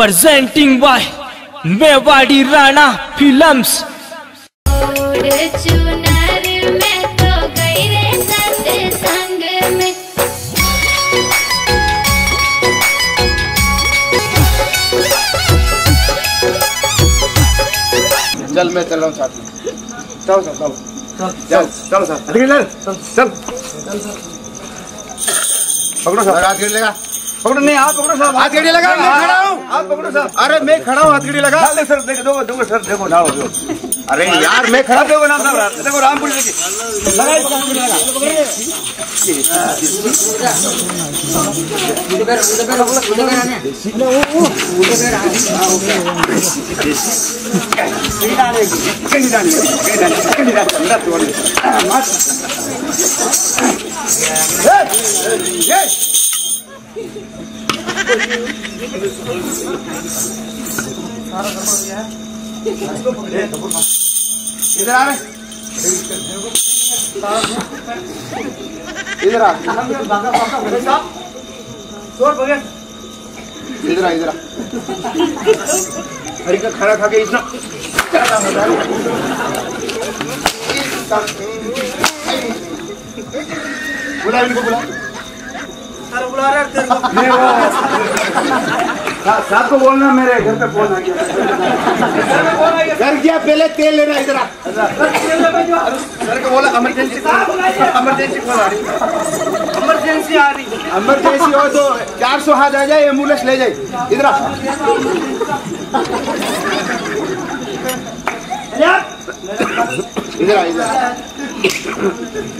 presenting by Mewadi Rana Films. और चुनर में तो गई रे सत्संग में चल मैं चल रहा हूँ साथ में। चलो चल चलो। चल चलो साथ अरे चल चल। पकड़ो साहब हाथ गेड़ी लगा पकड़ो नहीं हाथ पकड़ो साहब हाथ गेड़ी लगा मैं खड़ा हूँ हाथ पकड़ो साहब अरे मैं खड़ा हूँ हाथ गेड़ी लगा सर देखो देखो देखो सर देखो ना हो अरे यार मैं खड़ा देखो ना साहब देखो रामपुर देखिए लगा इस हाथ गेड़ी लगा इधर आ रहे इधर आ इधर आ इधर आ हरी का खड़ा खा के इतना बुला इनको बुला नहीं, वो- सा- साहब को बोलना मेरे घर पे फ़ोन आ गया। घर गया पहले तेल लेना इधर सर को बोला इमरजेंसी इमरजेंसी कॉल आ रही इमरजेंसी आ रही इमरजेंसी हो तो चार सौ हाथ आ जाए एंबुलेंस ले जाए। इधर इधर इधर आ। इधर आ।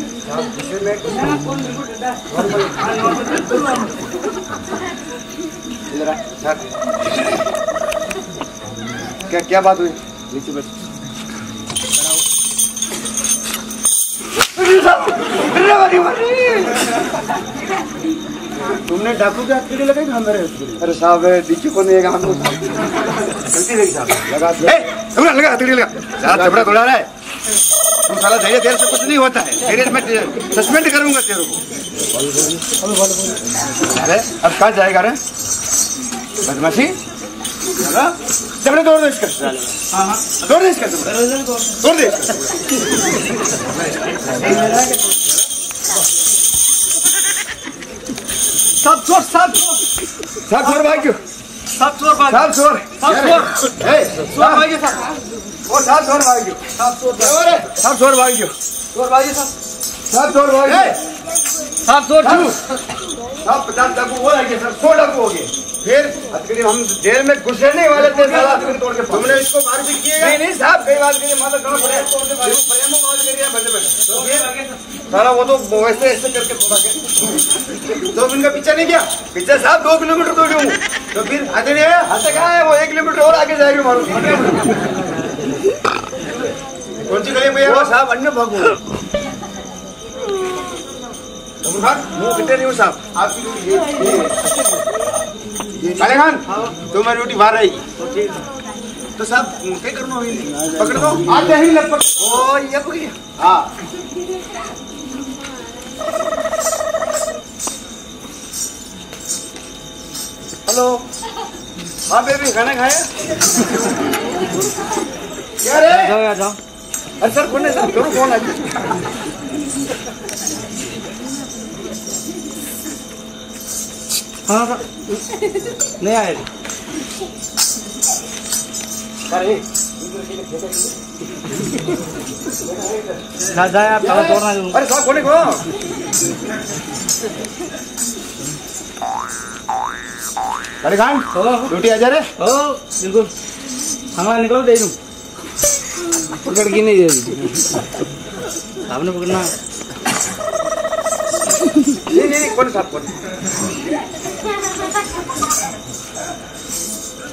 सर क्या क्या बात हुई? नीचे बैठ। तुमने डाकू के हथकड़ी लगाई ना मेरे अरे साहब डीजे को नहीं हम गलती लगी साहब। लगा लगा लगा थोड़ा रहा है। तुम साला धैर्य देर से कुछ नहीं होता है। धैर्य मैं सस्पेंड करूँगा तेरे को। अरे, अब कहाँ जाएगा रे? बदमाशी? जबरे दौड़ दो इसका। दे इसका दौड़ दे इसका सब चोर सब चोर साहब, छोड़। भाई क्यों सब चोर भाग सब चोर सब चोर चोर भाई सब वो सब चोर भाग क्यों सब चोर सब चोर भाग क्यों चोर भाई सब सब चोर भाग सब चोर साहब साहब पचास डाकू हो गए सर सौ डाकू हो गए। फिर हम जेल में घुसने वाले थे साला तोड़ के तुमने इसको मार भी किया। नहीं नहीं साहब कई बात करिए माता कहाँ पड़े प्रेम बात करिए तो फिर साला वो तो वैसे ऐसे करके थोड़ा के दो दिन का पीछा नहीं किया। पीछे साहब दो किलोमीटर दूर हूँ। तो फिर हथकड़ी है हाथ कहाँ है वो? एक किलोमीटर और आगे जाएगी मारो कौन सी गली भैया? साहब अन्य भागो मुँह कितने नहीं साहब आपकी ड्यूटी ये- ये- काले खान तुम्हारी ड्यूटी बाहर रहेगी तो साहब क्या करना होगी पकड़ दो। आते ही लग पकड़ ओ ये हाँ। हेलो। हाँ बेबी खाना खाए क्या रे? जाओ यार जाओ। अरे सर कौन है सर करो फ़ोन आ हाँ हाँ। नहीं आए। अरे। जा जा यार तोड़ना अरे साहब कौन है कौन अरे खान ड्यूटी आ जा रे। ओ बिल्कुल। हमारा निकलो दे दूँ। पकड़ के नहीं दे आपने पकड़ना नहीं नहीं, कौन साहब कौन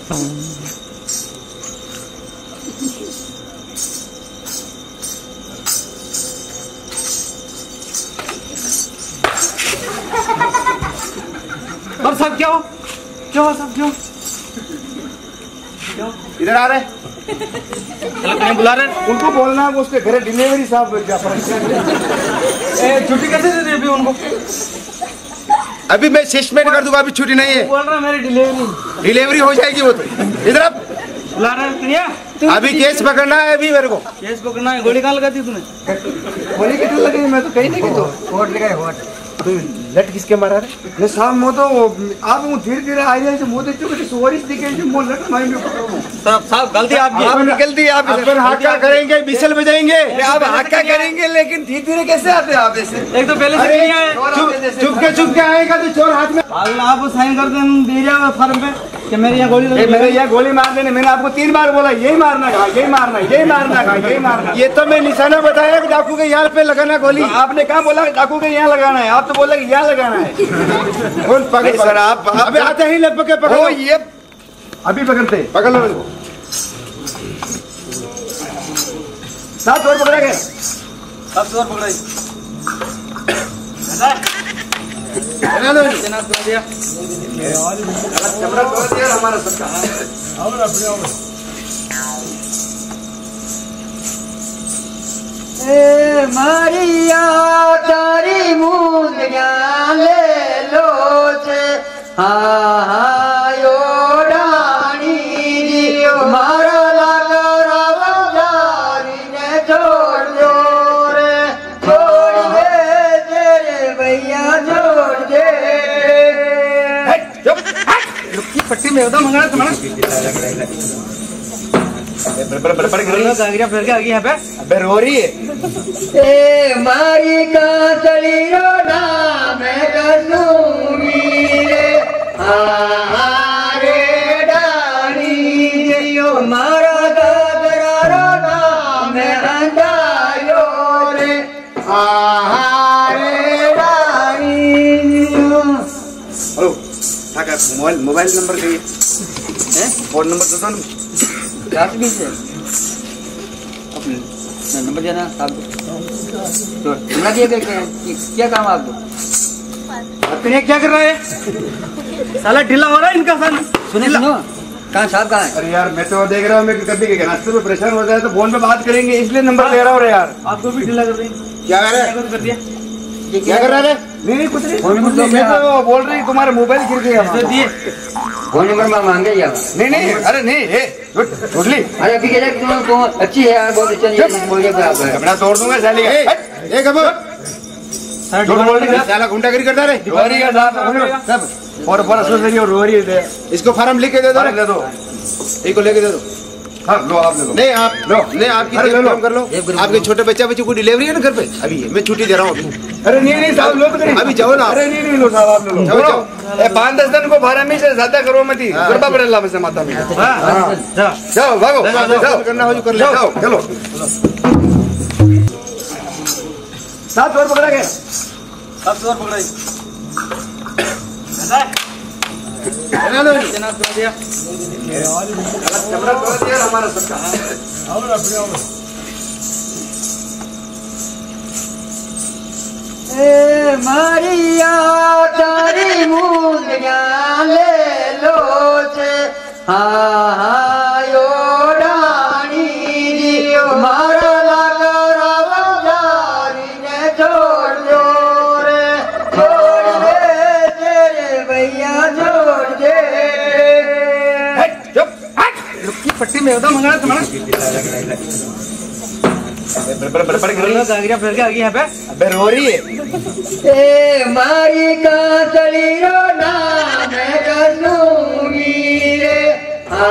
और सब क्या हो क्या हो सब क्यों? इधर आ रहे। चलो कहीं बुला रहे उनको बोलना है उसके घर डिलीवरी साहब छुट्टी कैसे दे अभी उनको? अभी मैं शिशमेंट कर दूँगा अभी छुट्टी नहीं है। बोल रहा मेरी डिलीवरी डिलीवरी हो जाएगी वो तो। इधर कन्या अभी केस पकड़ना है अभी मेरे को। केस पकड़ना है गोली कहाँ लगा दी तूने? गोली कितनी लगी? मैं तो कहीं नहीं की तो होट लगाए है होट लट किसके मारा रे ને સાહેબ હું તો આપ હું ધીરે ધીરે આવી રહ્યા છું હું તો ચૂક સોરી દીકે છે હું લટ મારી में पकड़ूं साहब साहब गलती आपकी आप निकलती है आप अपन हाका करेंगे बिसल बजाएंगे आप हाका करेंगे लेकिन धीरे धीरे कैसे आते हैं आप ऐसे एक तो पहले से अरे नहीं आए चुप चुप के चुप के आएगा तो चोर हाथ में पागल आप साइन कर दे दे जाओ फॉर्म पे कि मेरे यहाँ गोली लगी मेरे यहाँ गोली मार देने मैंने आपको तीन बार बोला यही मारना कहा यही मारना यही मारना कहा यही मारना। ये तो मैं निशाना बताया कि डाकू के यार पे लगाना गोली। आपने कहा बोला कि डाकू के यहाँ लगाना है? आप तो बोला कि यहाँ लगाना है। पकड़ सर, आप- अबे आते ही लपके ओ पकड़ो ये अभी पकड़ते। पकड़ लो इसको सात और पकड़ा गया सब ज़ोर पकड़ाई મારી તારી મૂંગ લે લો છે? હા बेवदा मंगा रहा तुम्हारा गागरिया फिर के आ गई यहाँ पे? अबे रो रही है। ए मारी का चली रो ना मैं कसूँगी रे। आरे डानी जियो मारा गागरा रो ना मैं अंधायो रे। आ मोबाइल मोबाइल नंबर चाहिए फ़ोन नंबर तो दो ना अपने नंबर देना तो दिया क्या क्या काम आपको अपने क्या कर रहा है? साला ढीला हो रहा है इनका सन सुने सुनो। कहाँ साहब कहाँ है? अरे यार मैं तो देख रहा हूँ मैं कभी रास्ते में परेशान हो जाए तो फ़ोन पे बात करेंगे इसलिए नंबर ले रहा हूँ यार। आपको भी ढीला कर रही है। क्या कर रहे क्या कर दिया क्या कर रहा है? नहीं नहीं कुछ नहीं। फ़ोन कुछ मैं तो बोल रही तुम्हारे मोबाइल गिर गया। तो दिए। फ़ोन नंबर मैं मांगे या नहीं नहीं अरे नहीं ए झूठ ली। अरे अभी कह रहे तुम तो अच्छी है यार बहुत अच्छा नहीं है बोलिए क्या आप है कपड़ा तोड़ दूँगा साली का। ए, ए कब? साला झूठ बोल रही है। साला गुंडागिरी करता रे रो रही है साहब सब और बड़ा सोच रही है रो इसको फार्म लिख के दे दो दो एक को लेके दे दो। हाँ लो आप ले लो। नहीं आप लो। नहीं आपकी अरे, लो। कर लो। आपके छोटे बच्चा बच्चे को डिलीवरी है ना घर पे? अभी मैं छुट्टी दे रहा हूँ अरे नहीं नहीं साहब लो तो। अभी जाओ ना अरे नहीं नहीं लो साहब आप ले लो। जाओ, पाँच दस दिन को भाड़ा में से ज़्यादा करो मत ही। हाँ। गरबा पड़ेगा वैसे माता में हाँ, जा जाओ भागो। जाओ, करना हो जो कर ले। जाओ चलो। सात और पकड़ा गया सब ज़ोर पकड़ाई बना लो इनको। जनाब कर दिया कैमरा ಈ ಪಟ್ಟಿ ಮೇವ್ದ ಮಂಗಳ ಕಮಲ ಮಾರಿ ಕಾತಳಿರೋ ನಾ ಕನ್ನೂಗಿರೆ ಆ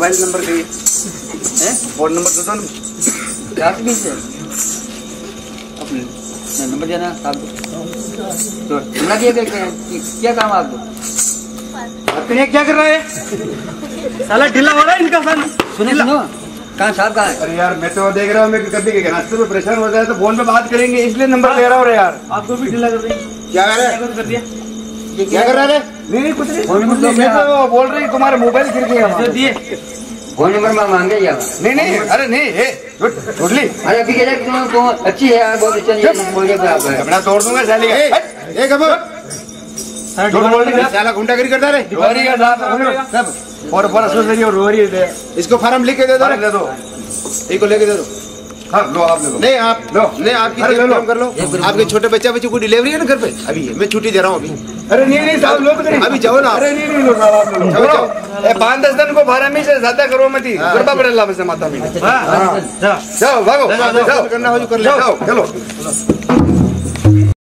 मोबाइल नंबर चाहिए फ़ोन नंबर तो दो ना। अपने नंबर देना आप तो दिया क्या क्या काम आपको? अपने क्या कर रहा है? साला ढीला हो रहा है इनका सन सुने सुनो। कहाँ साहब कहाँ अरे यार मैं तो देख रहा हूँ मैं कभी के रास्ते में परेशान हो जाए तो फ़ोन पे बात करेंगे इसलिए नंबर ले रहा हूँ रे यार। आपको भी ढीला कर रही है? क्या कर रहा है क्या कर रहा है? नहीं नहीं कुछ नहीं। मैं तो बोल रही तुम्हारे मोबाइल गिर गया दिए। फ़ोन नंबर मैं मांगे नहीं नहीं अरे नहीं अरे अभी कह रहे अच्छी है बहुत अच्छा तोड़ दूँगा साली साला गुंडागिरी करता रे। रोहरी का साहब सब और बड़ा सोच रही हो रो इसको फार्म लिख के दे दो। लेके दे दो। हाँ लो आप ले लो। नहीं आप लो। नहीं आपकी अरे, ले लो। काम कर लो। आपके छोटे बच्चा बच्चे को डिलीवरी है ना घर पे? अभी मैं छुट्टी दे रहा हूँ अभी। अरे नहीं नहीं साहब लो तो अभी जाओ ना अरे नहीं नहीं लो साहब आप ले जाओ। ए पाँच दस दिन को भाड़ा में से ज़्यादा करो मत ही। गरबा लाभ से माता में हाँ, हाँ, जाओ भागो। जाओ, करना हो जो कर ले। जाओ चलो।